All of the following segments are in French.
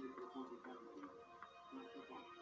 développement durable.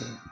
Okay.